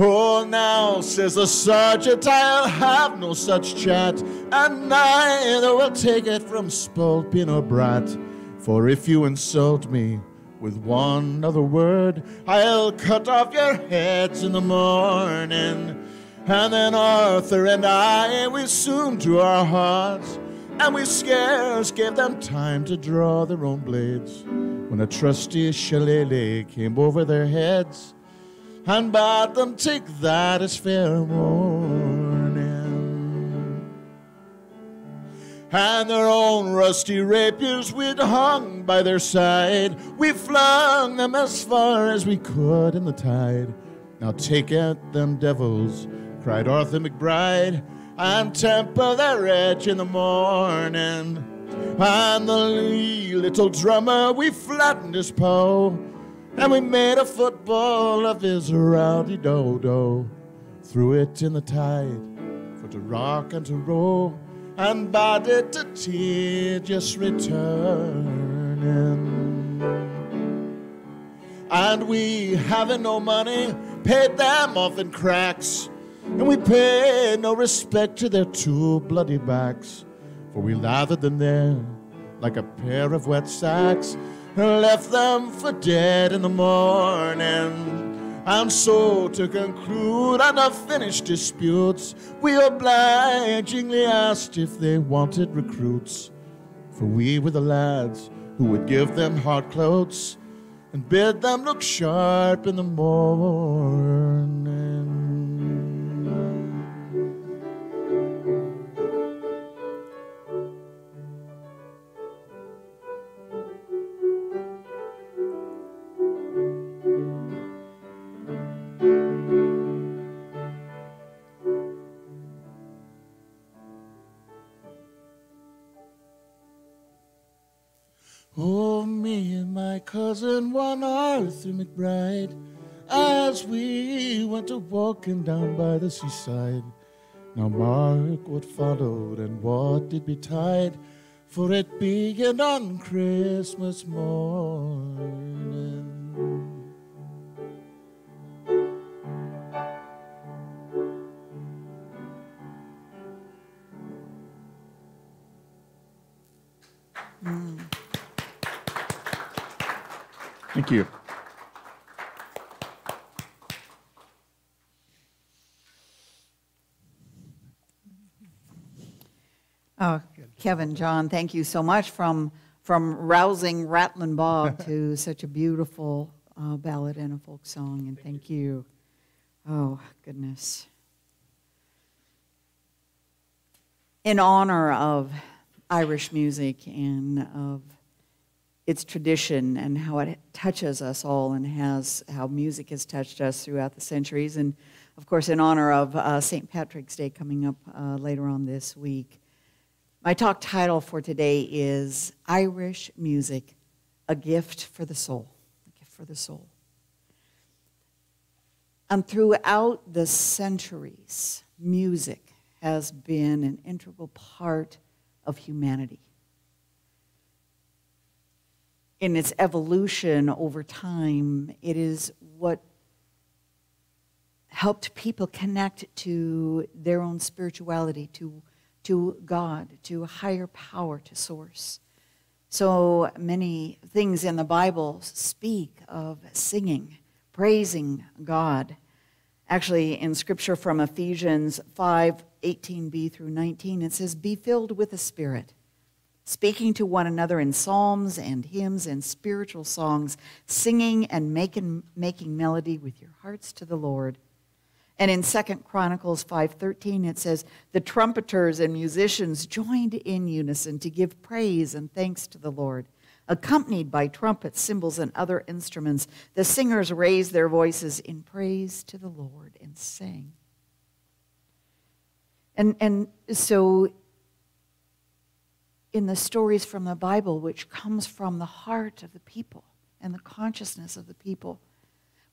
[SPEAKER 3] Oh, now, says the sergeant, I'll have no such chat, and neither will take it from spalpeen or brat. For if you insult me with one other word, I'll cut off your heads in the morning. And then Arthur and I, we soon drew our hearts, and we scarce gave them time to draw their own blades, when a trusty shillelagh came over their heads and bade them take that as fair warning. And their own rusty rapiers we'd hung by their side. We flung them as far as we could in the tide. Now take out them devils, cried Arthur McBride, and temper their edge in the morning. And the little drummer, we flattened his pow and we made a football of his rowdy dodo. Threw it in the tide for to rock and to roll, and bade to tea just returning. And we, having no money, paid them off in cracks, and we paid no respect to their two bloody backs, for we lathered them there like a pair of wet sacks left them for dead in the morning. And so, to conclude unfinished disputes, we obligingly asked if they wanted recruits. For we were the lads who would give them hard clothes and bid them look sharp in the morning. Oh, me and my cousin, one Arthur McBride, as we went a walking down by the seaside. Now mark what followed and what did betide, for it began on Christmas morning.
[SPEAKER 6] Thank you.
[SPEAKER 2] Oh, Kevin, John, thank you so much from from rousing Rattling Bob [LAUGHS] to such a beautiful uh, ballad and a folk song, and thank, thank you. you. Oh goodness. In honor of Irish music and of its tradition and how it touches us all and has how music has touched us throughout the centuries. And of course in honor of uh, st patrick's day coming up uh, later on this week my talk title for today is irish music a gift for the soul a gift for the soul. And throughout the centuries music has been an integral part of humanity in its evolution over time, it is what helped people connect to their own spirituality, to, to God, to higher power, to source. So many things in the Bible speak of singing, praising God. Actually, in scripture from Ephesians 5 18b through 19, it says, Be filled with the Spirit speaking to one another in psalms and hymns and spiritual songs, singing and making, making melody with your hearts to the Lord. And in Second Chronicles 5:13 it says, "The trumpeters and musicians joined in unison to give praise and thanks to the Lord." Accompanied by trumpets, cymbals, and other instruments, the singers raised their voices in praise to the Lord and sang. And, and so in the stories from the Bible, which comes from the heart of the people and the consciousness of the people,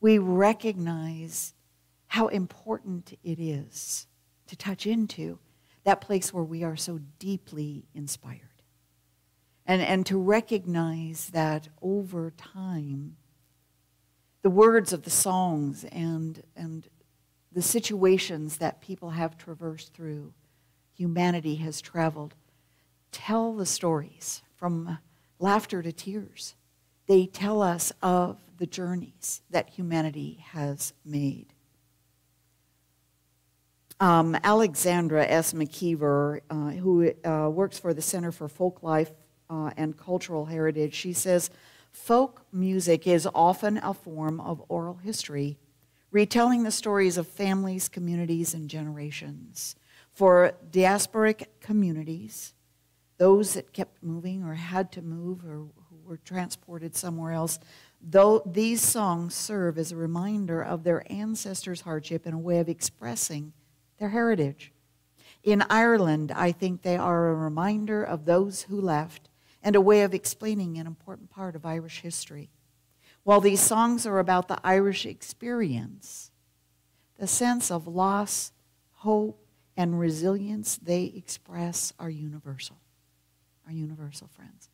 [SPEAKER 2] we recognize how important it is to touch into that place where we are so deeply inspired. And, and to recognize that over time, the words of the songs and, and the situations that people have traversed through, humanity has traveled tell the stories from laughter to tears. They tell us of the journeys that humanity has made. Um, Alexandra S. McKeever, uh, who uh, works for the Center for Folklife uh, and Cultural Heritage, she says folk music is often a form of oral history, retelling the stories of families, communities, and generations. For diasporic communities, those that kept moving or had to move or who were transported somewhere else, though these songs serve as a reminder of their ancestors' hardship and a way of expressing their heritage. In Ireland, I think they are a reminder of those who left and a way of explaining an important part of Irish history. While these songs are about the Irish experience, the sense of loss, hope, and resilience they express are universal are universal, friends.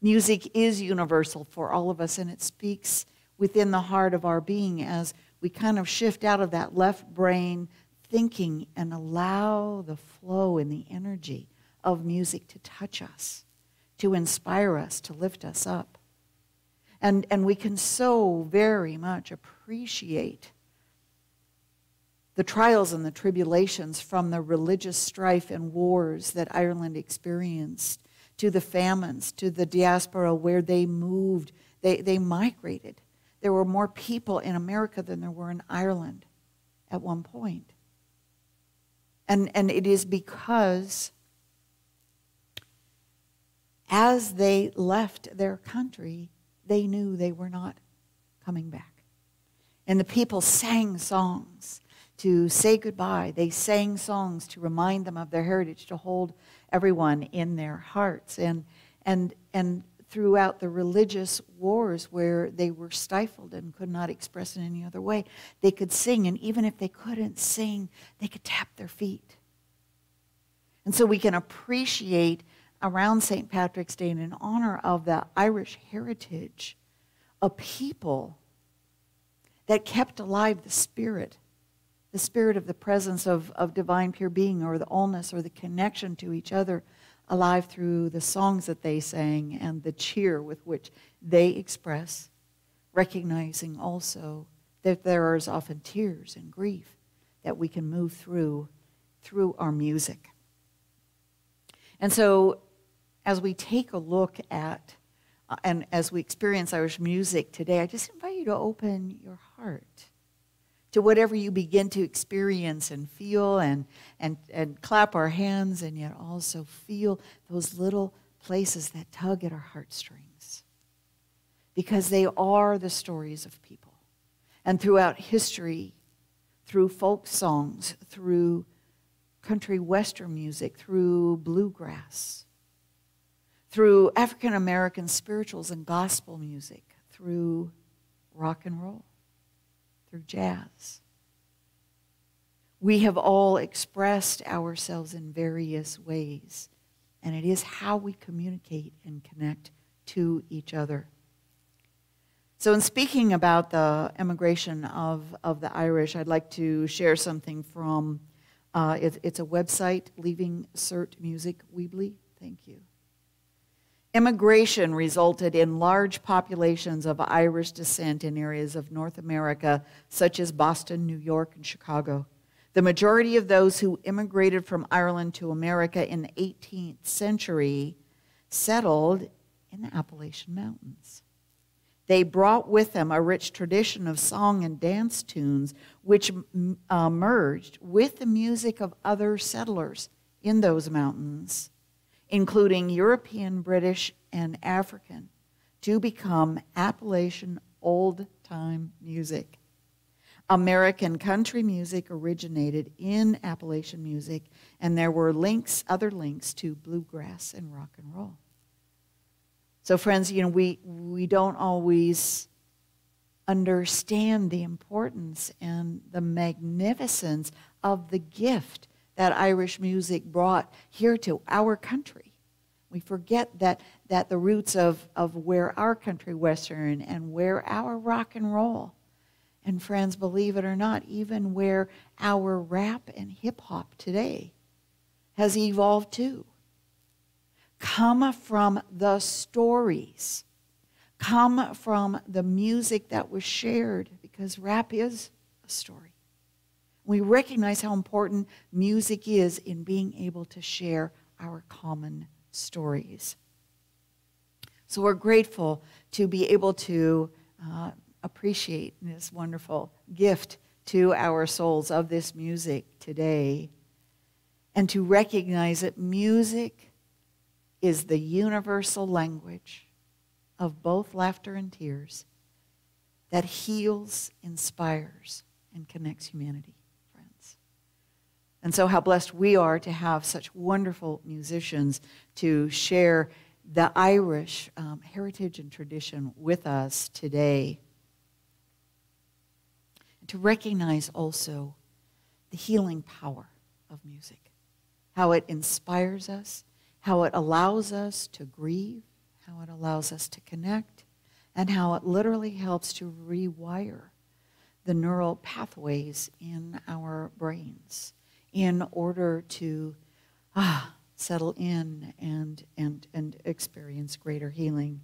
[SPEAKER 2] Music is universal for all of us, and it speaks within the heart of our being as we kind of shift out of that left brain thinking and allow the flow and the energy of music to touch us, to inspire us, to lift us up. And, and we can so very much appreciate the trials and the tribulations from the religious strife and wars that Ireland experienced to the famines, to the diaspora where they moved, they, they migrated. There were more people in America than there were in Ireland at one point. And, and it is because as they left their country, they knew they were not coming back. And the people sang songs to say goodbye. They sang songs to remind them of their heritage, to hold everyone in their hearts. And, and, and throughout the religious wars where they were stifled and could not express in any other way, they could sing. And even if they couldn't sing, they could tap their feet. And so we can appreciate around St. Patrick's Day and in honor of the Irish heritage a people that kept alive the spirit the spirit of the presence of, of divine pure being or the allness or the connection to each other alive through the songs that they sang and the cheer with which they express, recognizing also that there is often tears and grief that we can move through through our music. And so, as we take a look at uh, and as we experience Irish music today, I just invite you to open your heart to whatever you begin to experience and feel and, and, and clap our hands and yet also feel those little places that tug at our heartstrings. Because they are the stories of people. And throughout history, through folk songs, through country western music, through bluegrass, through African American spirituals and gospel music, through rock and roll, through jazz. We have all expressed ourselves in various ways, and it is how we communicate and connect to each other. So, in speaking about the immigration of, of the Irish, I'd like to share something from uh, it, it's a website, Leaving Cert Music Weebly. Thank you. Immigration resulted in large populations of Irish descent in areas of North America, such as Boston, New York, and Chicago. The majority of those who immigrated from Ireland to America in the 18th century settled in the Appalachian Mountains. They brought with them a rich tradition of song and dance tunes, which uh, merged with the music of other settlers in those mountains including European, British, and African, to become Appalachian old time music. American country music originated in Appalachian music, and there were links, other links to bluegrass and rock and roll. So, friends, you know, we, we don't always understand the importance and the magnificence of the gift that Irish music brought here to our country. We forget that, that the roots of, of where our country western and where our rock and roll, and friends, believe it or not, even where our rap and hip hop today has evolved too, come from the stories, come from the music that was shared, because rap is a story. We recognize how important music is in being able to share our common stories. So we're grateful to be able to uh, appreciate this wonderful gift to our souls of this music today and to recognize that music is the universal language of both laughter and tears that heals, inspires, and connects humanity. And so, how blessed we are to have such wonderful musicians to share the Irish um, heritage and tradition with us today. And to recognize also the healing power of music, how it inspires us, how it allows us to grieve, how it allows us to connect, and how it literally helps to rewire the neural pathways in our brains in order to ah, settle in and, and, and experience greater healing.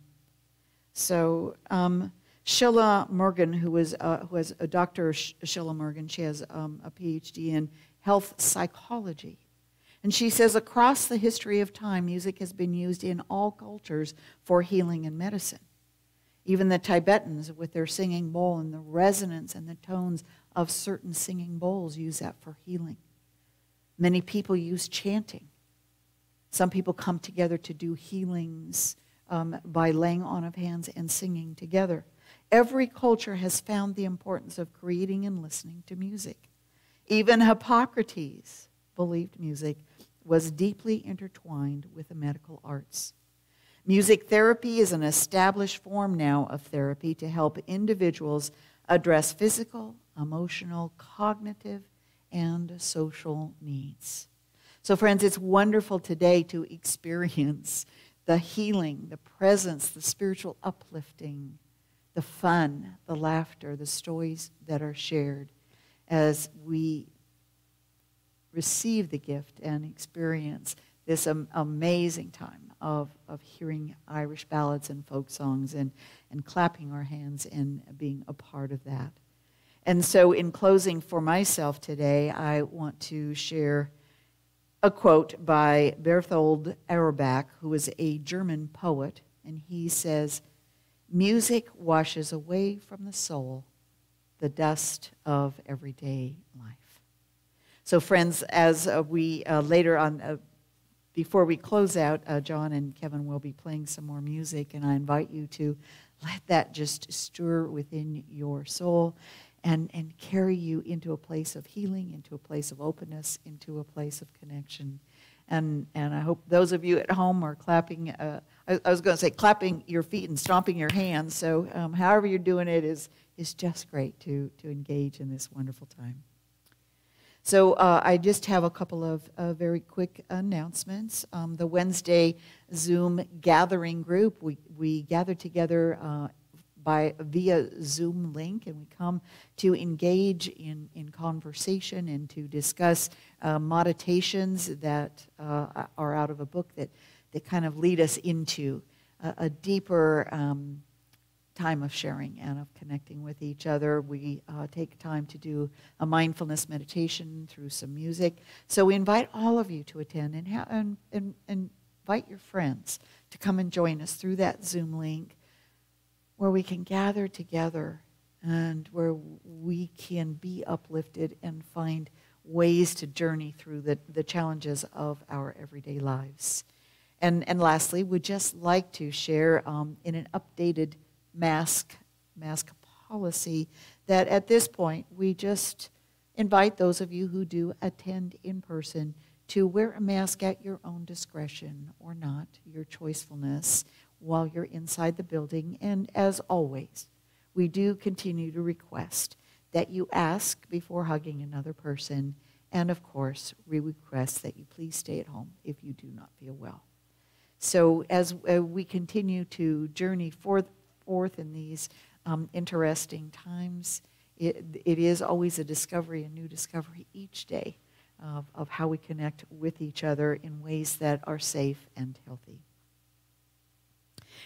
[SPEAKER 2] So, um, Sheila Morgan, who was, uh, who has a Dr. Sheila Morgan, she has um, a PhD in health psychology. And she says across the history of time, music has been used in all cultures for healing and medicine. Even the Tibetans, with their singing bowl and the resonance and the tones of certain singing bowls, use that for healing. Many people use chanting. Some people come together to do healings um, by laying on of hands and singing together. Every culture has found the importance of creating and listening to music. Even Hippocrates believed music was deeply intertwined with the medical arts. Music therapy is an established form now of therapy to help individuals address physical, emotional, cognitive, and social needs. So, friends, it's wonderful today to experience the healing, the presence, the spiritual uplifting, the fun, the laughter, the stories that are shared as we receive the gift and experience this amazing time of, of hearing Irish ballads and folk songs and, and clapping our hands and being a part of that. And so, in closing for myself today, I want to share a quote by Berthold Auerbach, who was a German poet, and he says, Music washes away from the soul the dust of everyday life. So, friends, as uh, we uh, later on, uh, before we close out, uh, John and Kevin will be playing some more music, and I invite you to let that just stir within your soul and, and carry you into a place of healing, into a place of openness, into a place of connection. And, and I hope those of you at home are clapping. Uh, I, I, was going to say clapping your feet and stomping your hands. So, um, however you're doing it is, is just great to, to engage in this wonderful time. So, uh, I just have a couple of uh, very quick announcements. Um, the Wednesday Zoom gathering group, we, we gather together uh, by via Zoom link, and we come to engage in, in conversation and to discuss uh, meditations that uh, are out of a book that, that kind of lead us into a, a deeper um, time of sharing and of connecting with each other. We uh, take time to do a mindfulness meditation through some music. So we invite all of you to attend and, and, and invite your friends to come and join us through that Zoom link where we can gather together and where we can be uplifted and find ways to journey through the, the challenges of our everyday lives. And, and lastly, we'd just like to share um, in an updated mask, mask policy that at this point we just invite those of you who do attend in person to wear a mask at your own discretion or not, your choicefulness while you're inside the building. And as always, we do continue to request that you ask before hugging another person. And of course, we request that you please stay at home if you do not feel well. So, as uh, we continue to journey forth, forth in these um, interesting times, it, it is always a discovery, a new discovery each day of, of how we connect with each other in ways that are safe and healthy.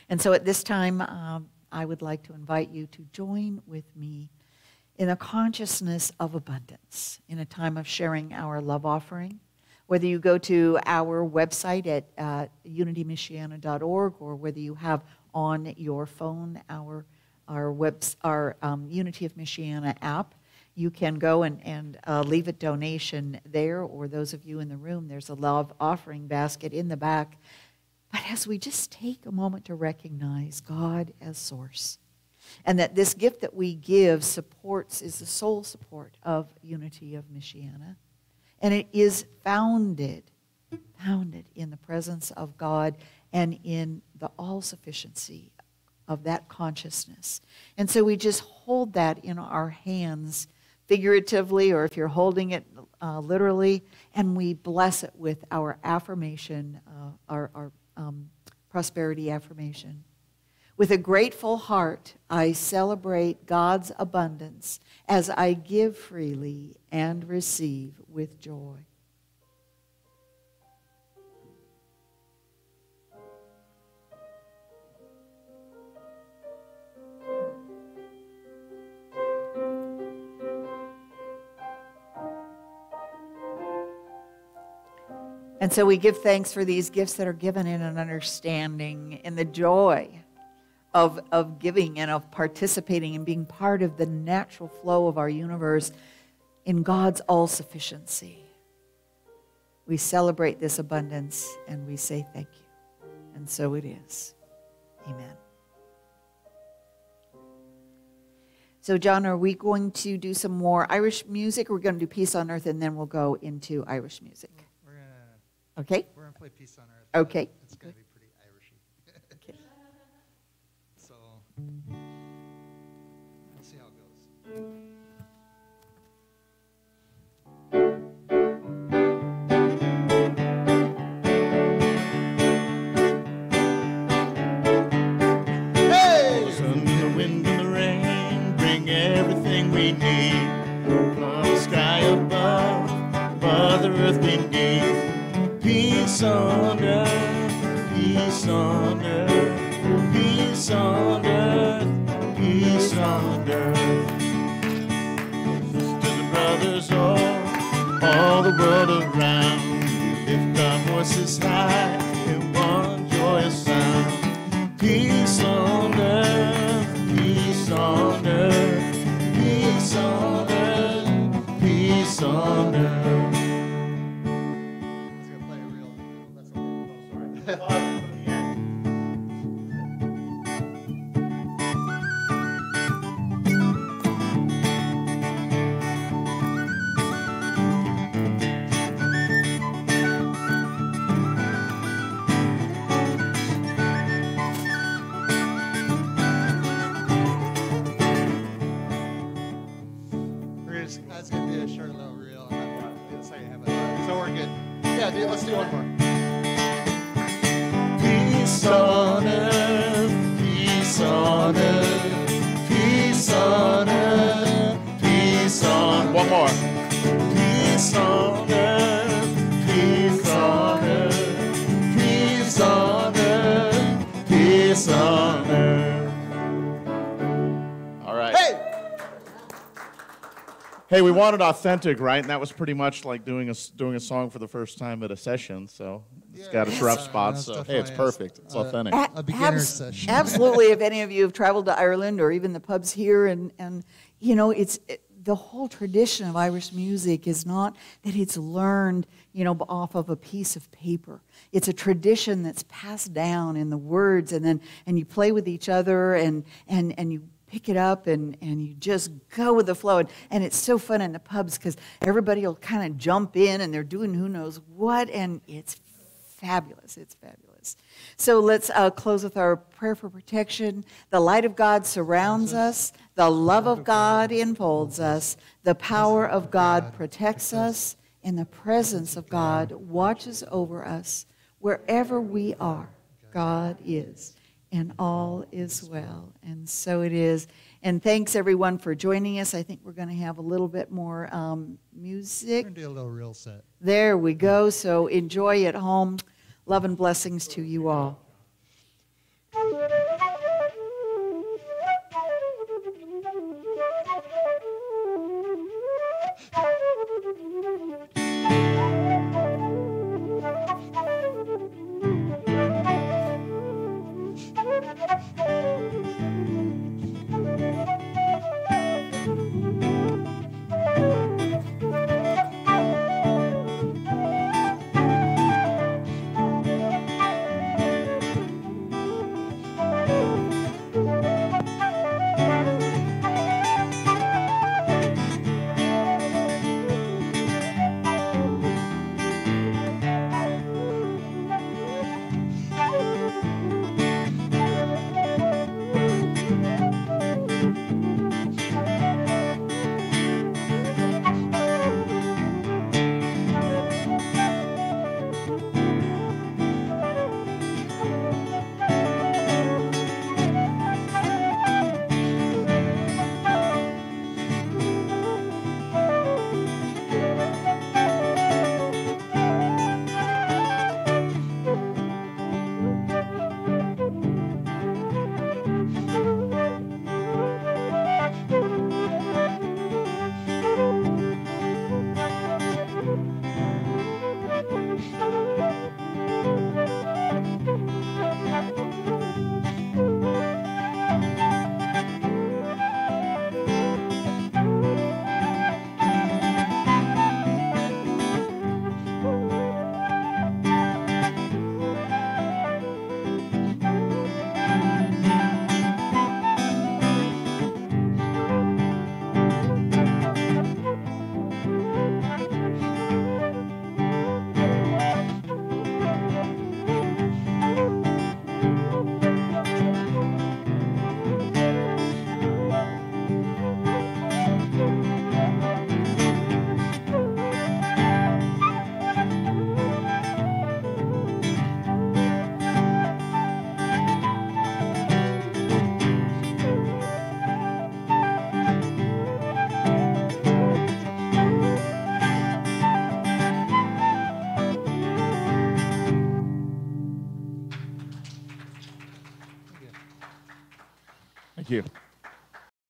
[SPEAKER 2] And so at this time, um, I would like to invite you to join with me in a consciousness of abundance in a time of sharing our love offering. Whether you go to our website at uh, unitymichiana.org or whether you have on your phone our, our, webs, our um, Unity of Michiana app, you can go and, and uh, leave a donation there, or those of you in the room, there's a love offering basket in the back but as we just take a moment to recognize God as source, and that this gift that we give supports, is the sole support of Unity of Michiana, and it is founded, founded in the presence of God and in the all sufficiency of that consciousness. And so we just hold that in our hands figuratively, or if you're holding it uh, literally, and we bless it with our affirmation, uh, our, our um, prosperity affirmation. With a grateful heart, I celebrate God's abundance as I give freely and receive with joy. And so we give thanks for these gifts that are given in an understanding, in the joy of, of giving and of participating and being part of the natural flow of our universe in God's all sufficiency. We celebrate this abundance and we say thank you. And so it is. Amen. So, John, are we going to do some more Irish music? We're going to do Peace on Earth and then we'll go into Irish music? Okay?
[SPEAKER 1] We're going to play Peace on Earth.
[SPEAKER 2] Okay.
[SPEAKER 1] It's going to be pretty Irishy.
[SPEAKER 2] okay. [LAUGHS]
[SPEAKER 1] So, let's see how it goes.
[SPEAKER 3] Hey! The sun, the wind, and the rain bring everything we need. From the sky above, Mother Earth beneath. Peace on earth, peace on earth, peace on earth, peace on earth. Brothers all, all the world around.
[SPEAKER 6] lift our
[SPEAKER 3] voices high Hey, we wanted authentic, right? And that was pretty much like doing a, s- doing a song for the first time at a session, so it's got its rough spots. So, hey, it's perfect. It's
[SPEAKER 1] uh,
[SPEAKER 3] authentic.
[SPEAKER 2] A-
[SPEAKER 1] A beginner's
[SPEAKER 2] abs-
[SPEAKER 1] session.
[SPEAKER 2] Absolutely. if any of you have traveled to Ireland or even the pubs here, and, and you know, it's it, the whole tradition of Irish music is not that it's learned, you know, off of a piece of paper. It's a tradition that's passed down in the words, and then and you play with each other, and and and you pick it up and, and you just go with the flow. And, and it's so fun in the pubs because everybody will kind of jump in and they're doing who knows what, and it's fabulous. It's fabulous. So let's uh, close with our prayer for protection. The light of God surrounds us, the love of God enfolds us, the power of God protects us, and the presence of God watches over us. Wherever we are, God is, and all is well. And so it is. And thanks everyone for joining us. I think we're going to have a little bit more um, music.
[SPEAKER 1] We're gonna do a little reel set.
[SPEAKER 2] There we go. So enjoy at home. Love and blessings to you all.